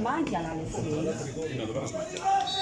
mangiano alle 6.